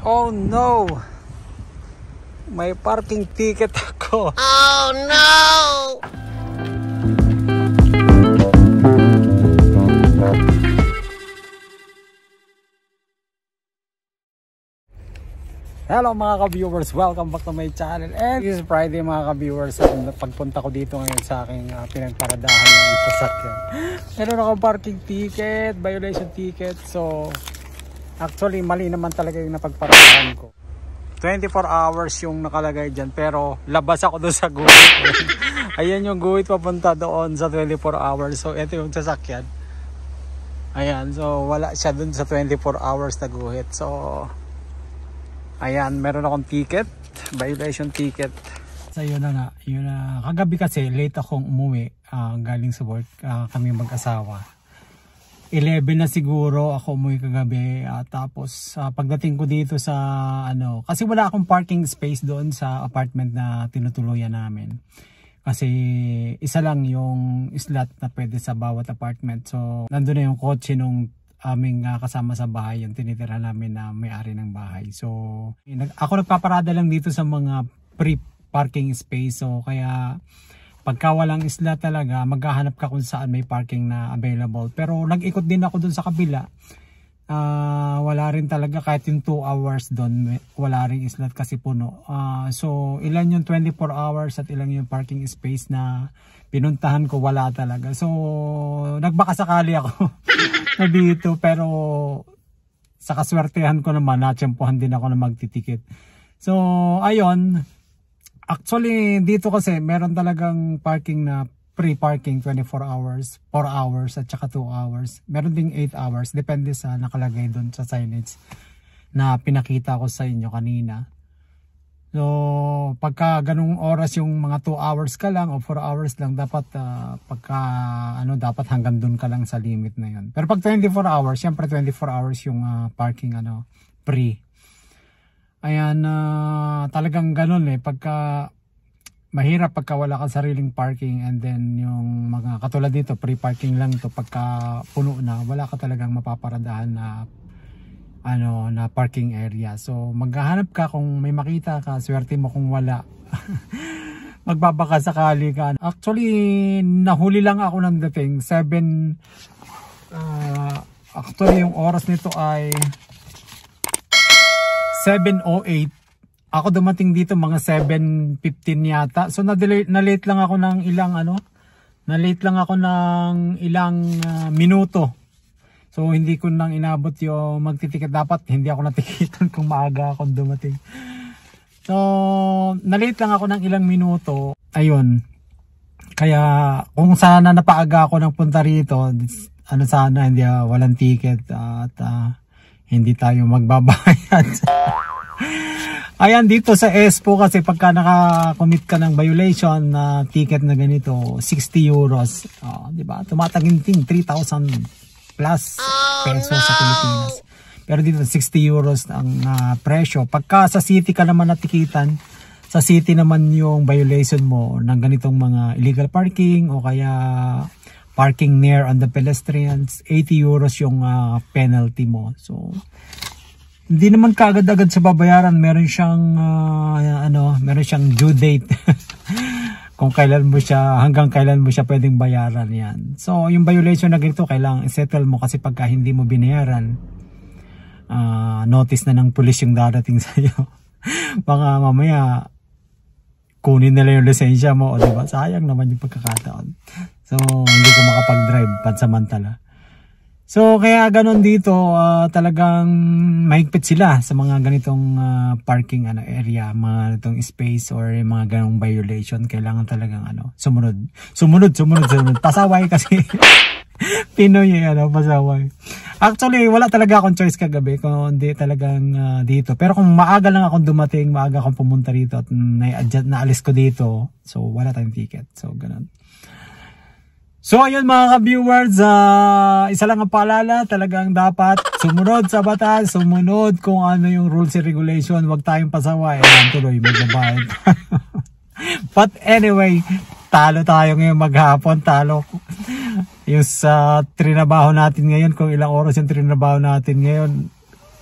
Oh no! May parking ticket ako. Oh no! Hello mga ka-viewers, welcome back to my channel and this is Friday mga ka-viewers pagpunta ko dito ngayon sa aking uh, pinagparadahan ng sasakyan meron akong parking ticket, violation ticket so actually mali naman talaga yung napagparadahan ko. 24 hours yung nakalagay dyan pero labas ako doon sa guhit. Ayan yung guhit papunta doon sa 24 hours. So ito yung sasakyan. Ayan so wala siya doon sa 24 hours na guhit. So Ayan, meron akong ticket, violation ticket. So yun na nga, yun na, kagabi kasi late akong umuwi uh, galing sa work, uh, kami mag-asawa. 11 na siguro ako umuwi kagabi uh, tapos uh, pagdating ko dito sa ano, kasi wala akong parking space doon sa apartment na tinutuluyan namin. Kasi isa lang yung slot na pwede sa bawat apartment. So nandun na yung kotse nung aming uh, kasama sa bahay yung tinitira namin na may-ari ng bahay. So, ako nagpaparada lang dito sa mga free parking space. So, kaya pagka walang isla talaga, maghahanap ka kung saan may parking na available. Pero nag-ikot din ako dun sa kabila. Uh, wala rin talaga kahit yung 2 hours doon wala rin slot kasi puno uh, so ilan yung 24 hours at ilan yung parking space na pinuntahan ko wala talaga so nagbaka sakali ako na dito pero sa kaswertehan ko naman natsempohan din ako na magtitikit so ayun actually dito kasi meron talagang parking na free parking 24 hours 4 hours at saka 2 hours meron ding 8 hours depende sa nakalagay doon sa signage na pinakita ko sa inyo kanina So, pagka ganung oras yung mga 2 hours ka lang o 4 hours lang, dapat uh, pagka ano, dapat hanggang dun ka lang sa limit na yun. Pero pag 24 hours, syempre 24 hours yung uh, parking ano, free. Ayan, uh, talagang ganun eh. Pagka mahirap pagka wala kang sariling parking and then yung mga katulad dito, free parking lang to pagka puno na, wala ka talagang mapaparadahan na ano na parking area. So maghahanap ka kung may makita ka, swerte mo kung wala. Magbabaka sakali ka. Actually, nahuli lang ako ng dating 7 uh, actually yung oras nito ay 7.08 ako dumating dito mga 7.15 yata so na-late na lang ako ng ilang ano na late lang ako ng ilang uh, minuto So hindi ko nang inabot yung magtitiket. Dapat hindi ako natikitan kung maaga akong dumating. So nalate lang ako ng ilang minuto. Ayun. Kaya kung sana napaaga ako ng punta rito, ano sana hindi uh, walang ticket at uh, hindi tayo magbabayad. Ayan dito sa ESPO kasi pagka naka-commit ka ng violation na uh, ticket na ganito, 60 euros. Uh, 'di ba? Tumataginting 3,000 plus oh, peso no. sa Pilipinas. Pero dito 60 euros ang uh, presyo. Pagka sa city ka naman natikitan, sa city naman yung violation mo ng ganitong mga illegal parking o kaya parking near on the pedestrians, 80 euros yung uh, penalty mo. So, hindi naman kaagad-agad sa babayaran, meron siyang uh, ano, meron siyang due date. kung kailan mo siya, hanggang kailan mo siya pwedeng bayaran yan. So, yung violation na ganito, kailangan settle mo kasi pagka hindi mo binayaran, uh, notice na ng pulis yung darating sa'yo. Baka mamaya, kunin nila yung lisensya mo, o diba? Sayang naman yung pagkakataon. So, hindi ka makapag-drive pansamantala. So kaya ganun dito uh, talagang mahigpit sila sa mga ganitong uh, parking ano area, mga ganitong space or mga ganong violation. Kailangan talagang ano, sumunod. Sumunod, sumunod, sumunod. Pasaway kasi Pinoy eh, ano, pasaway. Actually, wala talaga akong choice kagabi kung hindi talagang uh, dito. Pero kung maaga lang akong dumating, maaga akong pumunta rito at na-adjust na alis ko dito, so wala tayong ticket. So ganun. So ayun mga ka-viewers, uh, isa lang ang paalala, talagang dapat sumunod sa batas, sumunod kung ano yung rules and regulation, wag tayong pasaway, ayan tuloy, magbabayad. But anyway, talo tayo ngayon maghapon, talo. Yung sa trinabaho natin ngayon, kung ilang oras yung trinabaho natin ngayon,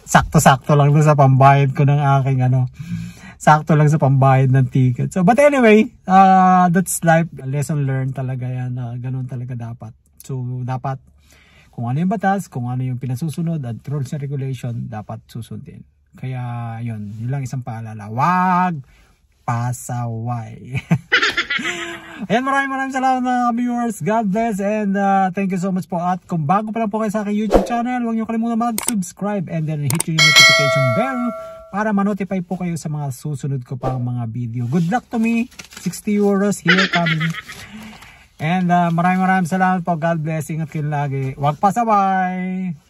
sakto-sakto lang doon sa pambayad ko ng aking ano. Sakto lang sa pambayad ng ticket. So, but anyway, uh, that's life. Lesson learned talaga yan. Uh, ganun talaga dapat. So, dapat kung ano yung batas, kung ano yung pinasusunod at rules and regulation, dapat susundin. Kaya, yun. Yun lang isang paalala. Wag pasaway. Ayan, maraming maraming salamat mga viewers. God bless and uh, thank you so much po. At kung bago pa lang po kayo sa aking YouTube channel, huwag niyo kalimutan mag-subscribe and then hit yung notification bell para ma-notify po kayo sa mga susunod ko pang mga video. Good luck to me. 60 euros here coming. And uh, maraming maraming salamat po. God bless. Ingat kayo lagi. Huwag pasaway.